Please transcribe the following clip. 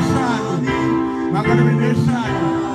their side. I'm going to be their side.